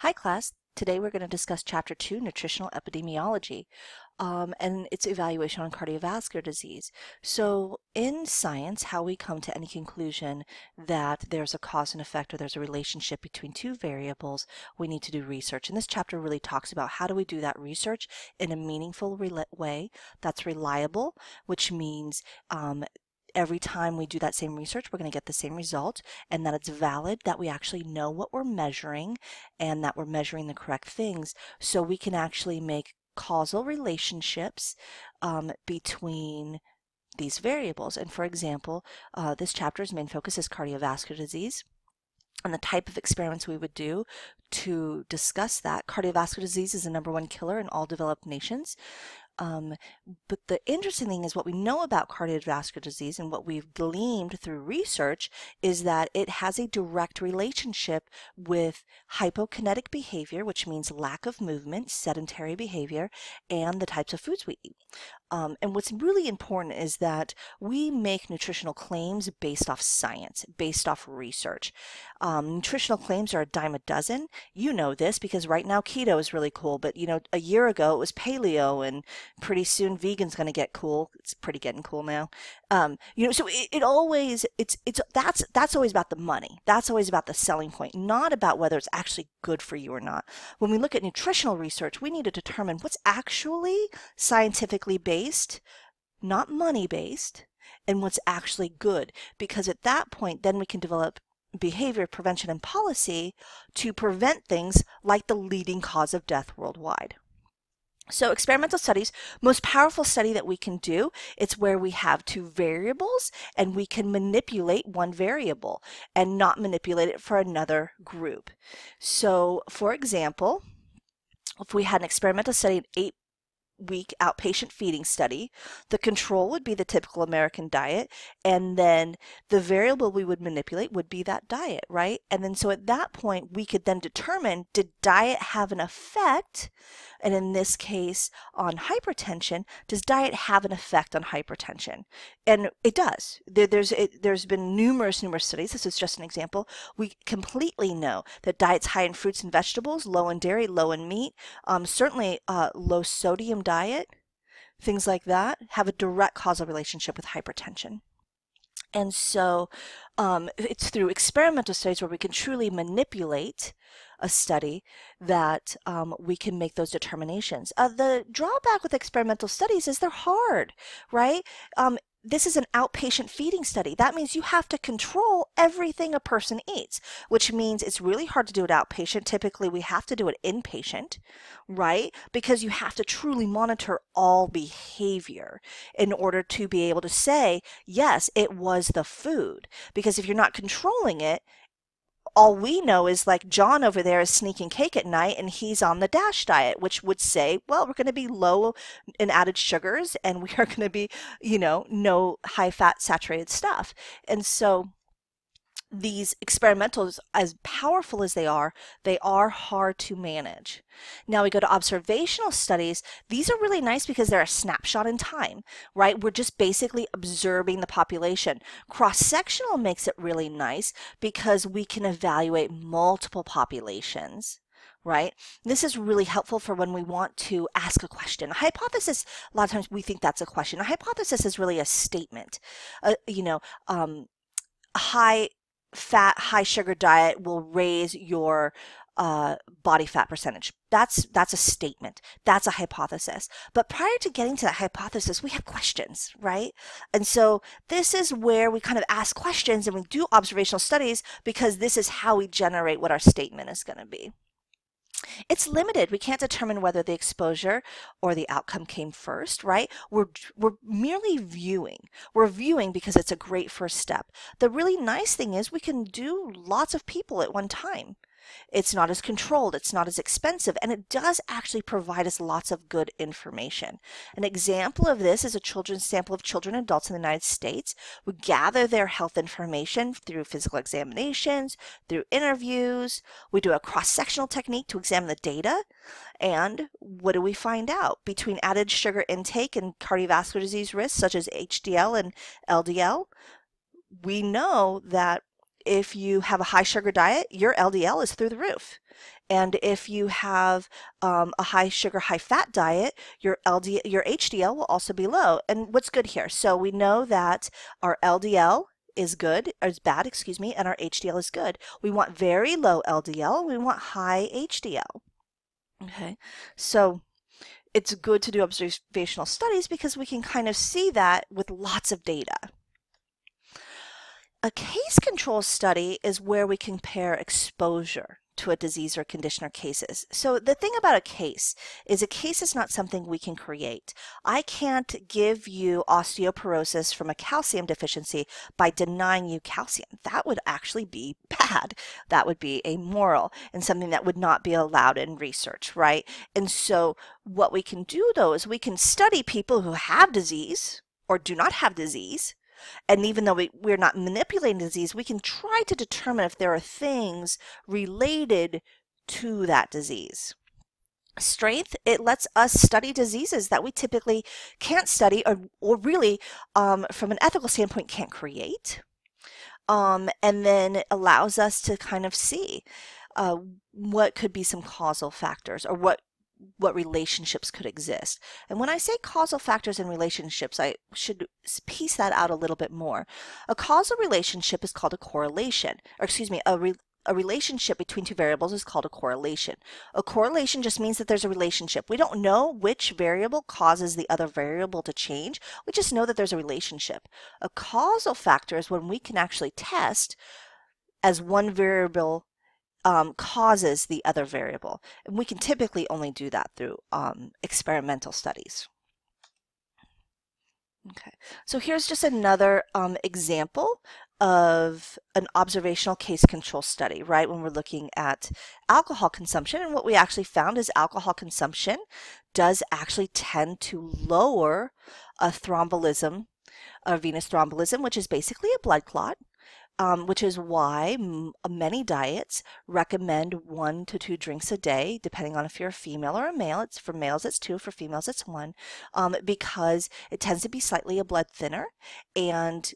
Hi class, today we're going to discuss chapter 2, nutritional epidemiology, um, and its evaluation on cardiovascular disease. So in science, how we come to any conclusion that there's a cause and effect or there's a relationship between two variables, we need to do research. And this chapter really talks about how do we do that research in a meaningful way that's reliable, which means um, every time we do that same research, we're going to get the same result and that it's valid, that we actually know what we're measuring and that we're measuring the correct things so we can actually make causal relationships um, between these variables. And for example, uh, this chapter's main focus is cardiovascular disease and the type of experiments we would do to discuss that. Cardiovascular disease is the number one killer in all developed nations. Um, but the interesting thing is what we know about cardiovascular disease and what we've gleaned through research is that it has a direct relationship with hypokinetic behavior, which means lack of movement, sedentary behavior, and the types of foods we eat. Um, and what's really important is that we make nutritional claims based off science, based off research. Um, nutritional claims are a dime a dozen. You know this because right now keto is really cool, but you know, a year ago it was paleo and pretty soon vegan's going to get cool. It's pretty getting cool now. Um, you know, so it, it always, it's, it's, that's, that's always about the money. That's always about the selling point, not about whether it's actually good for you or not. When we look at nutritional research, we need to determine what's actually scientifically based, not money based, and what's actually good. Because at that point, then we can develop behavior prevention and policy to prevent things like the leading cause of death worldwide. So experimental studies, most powerful study that we can do, it's where we have two variables and we can manipulate one variable and not manipulate it for another group. So for example, if we had an experimental study an eight week outpatient feeding study. The control would be the typical American diet, and then the variable we would manipulate would be that diet, right? And then so at that point, we could then determine did diet have an effect? And in this case, on hypertension, does diet have an effect on hypertension? And it does. There, there's it, there's been numerous numerous studies. This is just an example. We completely know that diets high in fruits and vegetables, low in dairy, low in meat, um, certainly low sodium diet, things like that, have a direct causal relationship with hypertension. And so um, it's through experimental studies where we can truly manipulate a study that um, we can make those determinations. Uh, the drawback with experimental studies is they're hard, right? Um, this is an outpatient feeding study. That means you have to control everything a person eats, which means it's really hard to do it outpatient. Typically, we have to do it inpatient, right? Because you have to truly monitor all behavior in order to be able to say, yes, it was the food. Because if you're not controlling it, all we know is like John over there is sneaking cake at night and he's on the DASH diet, which would say, well, we're going to be low in added sugars and we are going to be, you know, no high fat saturated stuff. And so these experimentals, as powerful as they are, they are hard to manage. Now we go to observational studies. These are really nice because they're a snapshot in time, right? We're just basically observing the population. Cross-sectional makes it really nice because we can evaluate multiple populations right? This is really helpful for when we want to ask a question. A hypothesis, a lot of times we think that's a question. A hypothesis is really a statement. Uh, you know, um, high fat, high sugar diet will raise your uh, body fat percentage. That's that's a statement. That's a hypothesis. But prior to getting to that hypothesis, we have questions, right? And so this is where we kind of ask questions and we do observational studies because this is how we generate what our statement is going to be. It's limited. We can't determine whether the exposure or the outcome came first, right? We're, we're merely viewing. We're viewing because it's a great first step. The really nice thing is we can do lots of people at one time. It's not as controlled, it's not as expensive, and it does actually provide us lots of good information. An example of this is a children's sample of children and adults in the United States. We gather their health information through physical examinations, through interviews. We do a cross-sectional technique to examine the data. And what do we find out? Between added sugar intake and cardiovascular disease risks, such as HDL and LDL, we know that if you have a high sugar diet, your LDL is through the roof. And if you have um, a high sugar, high fat diet, your LDL, your HDL will also be low. And what's good here? So we know that our LDL is good, or is bad, excuse me, and our HDL is good. We want very low LDL, we want high HDL. Okay, so it's good to do observational studies because we can kind of see that with lots of data. A case control study is where we compare exposure to a disease or condition or cases. So the thing about a case is a case is not something we can create. I can't give you osteoporosis from a calcium deficiency by denying you calcium. That would actually be bad. That would be amoral and something that would not be allowed in research, right? And so what we can do though is we can study people who have disease or do not have disease and even though we, we're not manipulating disease, we can try to determine if there are things related to that disease. Strength, it lets us study diseases that we typically can't study or, or really, um, from an ethical standpoint, can't create. Um, and then allows us to kind of see uh, what could be some causal factors or what what relationships could exist. And when I say causal factors and relationships, I should piece that out a little bit more. A causal relationship is called a correlation, or excuse me, a, re a relationship between two variables is called a correlation. A correlation just means that there's a relationship. We don't know which variable causes the other variable to change. We just know that there's a relationship. A causal factor is when we can actually test as one variable um, causes the other variable. And we can typically only do that through um, experimental studies. Okay, so here's just another um, example of an observational case control study, right? When we're looking at alcohol consumption, and what we actually found is alcohol consumption does actually tend to lower a thrombolism, a venous thrombolism, which is basically a blood clot um, which is why many diets recommend one to two drinks a day, depending on if you're a female or a male. It's for males, it's two. For females, it's one, um, because it tends to be slightly a blood thinner and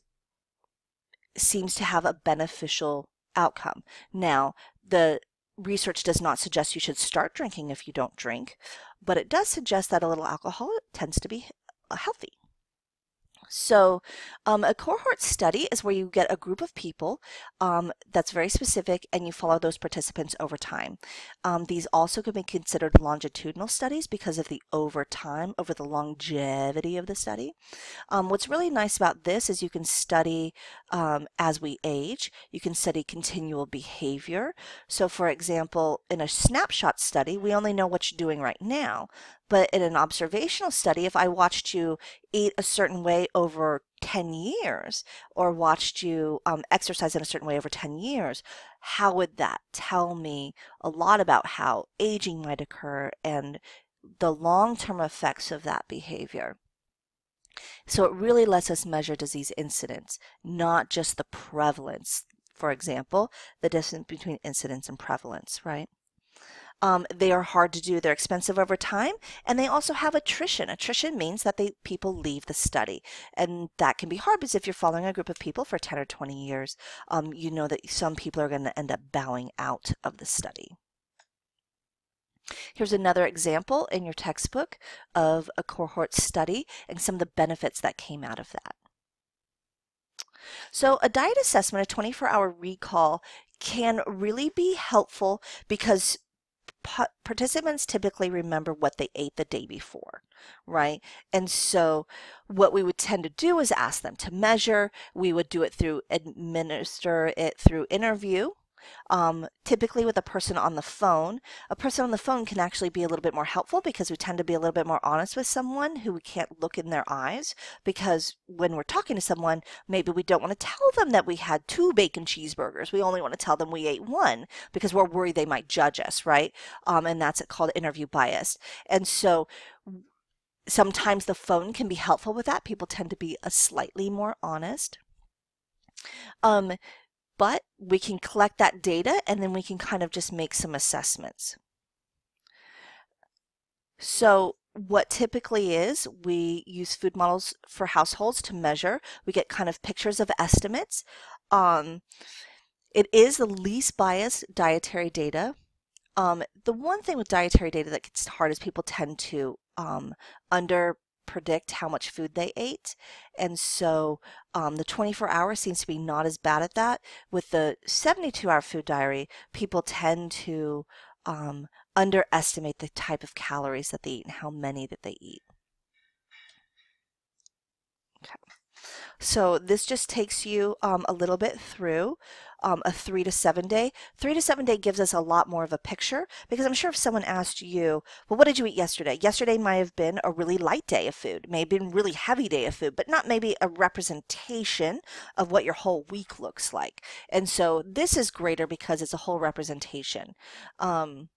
seems to have a beneficial outcome. Now, the research does not suggest you should start drinking if you don't drink, but it does suggest that a little alcohol tends to be healthy. So um, a cohort study is where you get a group of people um, that's very specific and you follow those participants over time. Um, these also can be considered longitudinal studies because of the over time, over the longevity of the study. Um, what's really nice about this is you can study um, as we age, you can study continual behavior. So for example, in a snapshot study, we only know what you're doing right now, but in an observational study, if I watched you eat a certain way over 10 years or watched you um, exercise in a certain way over 10 years, how would that tell me a lot about how aging might occur and the long term effects of that behavior? So it really lets us measure disease incidence, not just the prevalence. For example, the difference between incidence and prevalence, right? Um, they are hard to do. They're expensive over time, and they also have attrition. Attrition means that they people leave the study, and that can be hard because if you're following a group of people for 10 or 20 years, um, you know that some people are going to end up bowing out of the study. Here's another example in your textbook of a cohort study and some of the benefits that came out of that. So a diet assessment, a 24-hour recall, can really be helpful because participants typically remember what they ate the day before, right? And so what we would tend to do is ask them to measure. We would do it through administer it through interview, um, typically with a person on the phone, a person on the phone can actually be a little bit more helpful because we tend to be a little bit more honest with someone who we can't look in their eyes because when we're talking to someone, maybe we don't want to tell them that we had two bacon cheeseburgers. We only want to tell them we ate one because we're worried they might judge us, right? Um, and that's called interview bias. And so sometimes the phone can be helpful with that. People tend to be a slightly more honest. Um, but we can collect that data and then we can kind of just make some assessments. So what typically is we use food models for households to measure. We get kind of pictures of estimates. Um, it is the least biased dietary data. Um, the one thing with dietary data that gets hard is people tend to um, under predict how much food they ate. And so um, the 24 hour seems to be not as bad at that. With the 72 hour food diary, people tend to um, underestimate the type of calories that they eat and how many that they eat. Okay. So this just takes you um, a little bit through um, a three to seven day. Three to seven day gives us a lot more of a picture because I'm sure if someone asked you, well, what did you eat yesterday? Yesterday might have been a really light day of food, may have been really heavy day of food, but not maybe a representation of what your whole week looks like. And so this is greater because it's a whole representation. Um,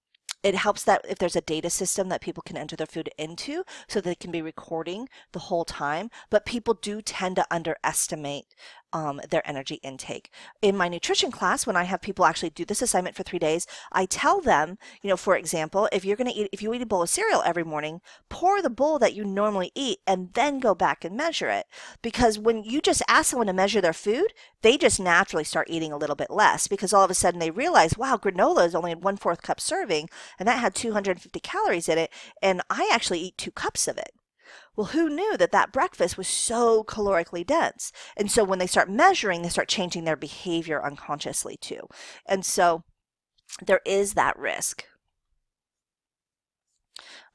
it helps that if there's a data system that people can enter their food into so they can be recording the whole time but people do tend to underestimate um, their energy intake. In my nutrition class, when I have people actually do this assignment for three days, I tell them, you know, for example, if you're going to eat, if you eat a bowl of cereal every morning, pour the bowl that you normally eat and then go back and measure it. Because when you just ask someone to measure their food, they just naturally start eating a little bit less because all of a sudden they realize, wow, granola is only one fourth cup serving and that had 250 calories in it. And I actually eat two cups of it. Well, who knew that that breakfast was so calorically dense? And so when they start measuring, they start changing their behavior unconsciously too. And so there is that risk.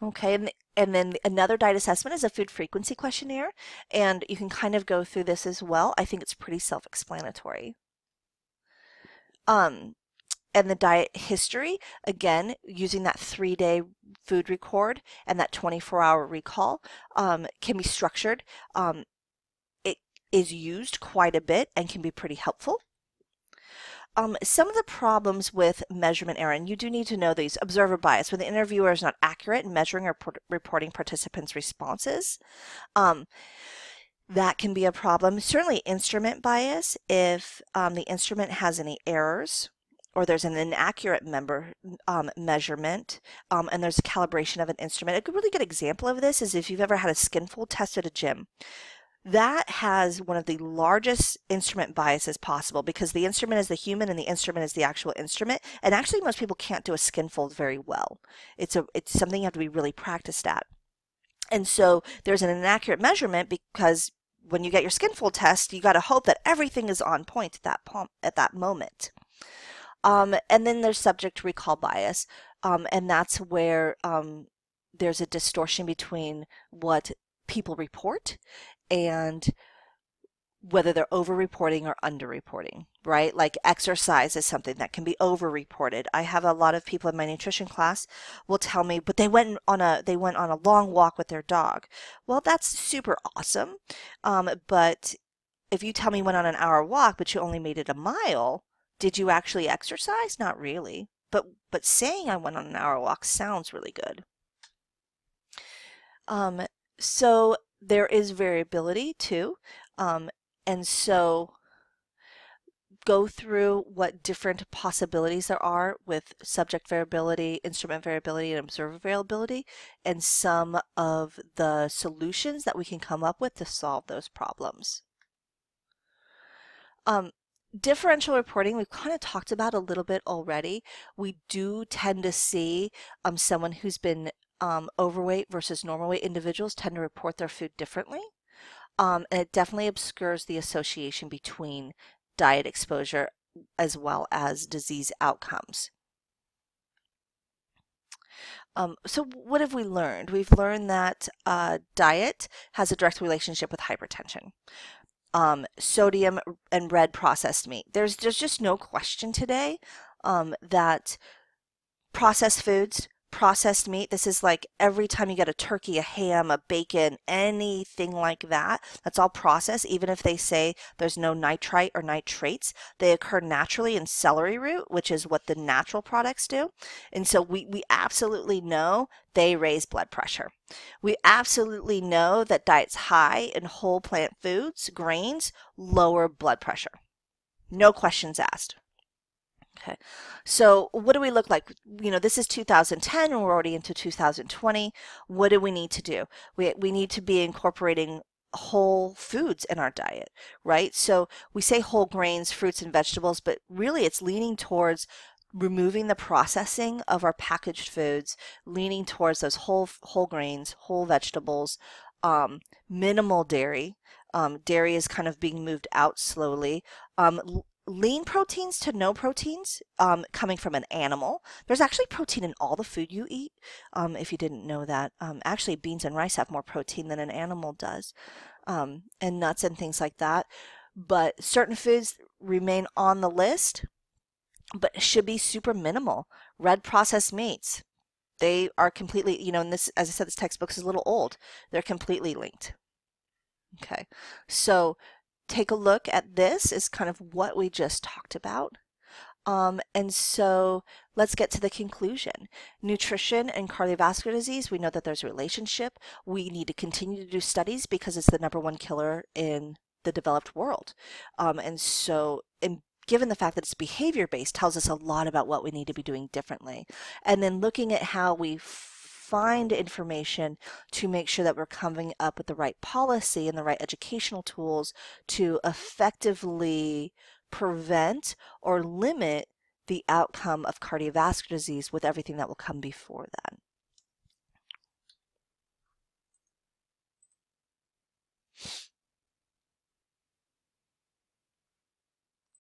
Okay, and, and then another diet assessment is a food frequency questionnaire, and you can kind of go through this as well. I think it's pretty self-explanatory. Um, and the diet history, again, using that three day food record and that 24 hour recall, um, can be structured. Um, it is used quite a bit and can be pretty helpful. Um, some of the problems with measurement error, and you do need to know these, observer bias, when the interviewer is not accurate in measuring or reporting participants' responses. Um, that can be a problem. Certainly instrument bias, if um, the instrument has any errors or there's an inaccurate member um, measurement um, and there's a calibration of an instrument. A really good example of this is if you've ever had a skinfold test at a gym. That has one of the largest instrument biases possible because the instrument is the human and the instrument is the actual instrument. And actually most people can't do a skinfold very well. It's, a, it's something you have to be really practiced at. And so there's an inaccurate measurement because when you get your skinfold test, you got to hope that everything is on point at that, at that moment. Um, and then there's subject recall bias, um, and that's where um, there's a distortion between what people report and whether they're over-reporting or under-reporting, right? Like exercise is something that can be over-reported. I have a lot of people in my nutrition class will tell me, but they went on a they went on a long walk with their dog. Well, that's super awesome, um, but if you tell me went on an hour walk, but you only made it a mile, did you actually exercise? Not really. But but saying I went on an hour walk sounds really good. Um, so there is variability too. Um, and so go through what different possibilities there are with subject variability, instrument variability, and observer variability, and some of the solutions that we can come up with to solve those problems. Um, differential reporting we've kind of talked about a little bit already. We do tend to see um, someone who's been um, overweight versus normal weight individuals tend to report their food differently. Um, and it definitely obscures the association between diet exposure as well as disease outcomes. Um, so what have we learned? We've learned that uh, diet has a direct relationship with hypertension um, sodium and red processed meat. There's, there's just no question today um, that processed foods processed meat. This is like every time you get a turkey, a ham, a bacon, anything like that, that's all processed. Even if they say there's no nitrite or nitrates, they occur naturally in celery root, which is what the natural products do. And so we, we absolutely know they raise blood pressure. We absolutely know that diets high in whole plant foods, grains, lower blood pressure. No questions asked. Okay, so what do we look like? You know, this is 2010 and we're already into 2020. What do we need to do? We, we need to be incorporating whole foods in our diet, right? So we say whole grains, fruits, and vegetables, but really it's leaning towards removing the processing of our packaged foods, leaning towards those whole whole grains, whole vegetables, um, minimal dairy. Um, dairy is kind of being moved out slowly. Um, lean proteins to no proteins um, coming from an animal. There's actually protein in all the food you eat. Um, if you didn't know that, um, actually beans and rice have more protein than an animal does, um, and nuts and things like that. But certain foods remain on the list but should be super minimal. Red processed meats, they are completely, you know, and this, as I said, this textbook is a little old. They're completely linked. Okay, so take a look at this is kind of what we just talked about. Um, and so let's get to the conclusion. Nutrition and cardiovascular disease, we know that there's a relationship. We need to continue to do studies because it's the number one killer in the developed world. Um, and so in given the fact that it's behavior based, tells us a lot about what we need to be doing differently. And then looking at how we find information to make sure that we're coming up with the right policy and the right educational tools to effectively prevent or limit the outcome of cardiovascular disease with everything that will come before that.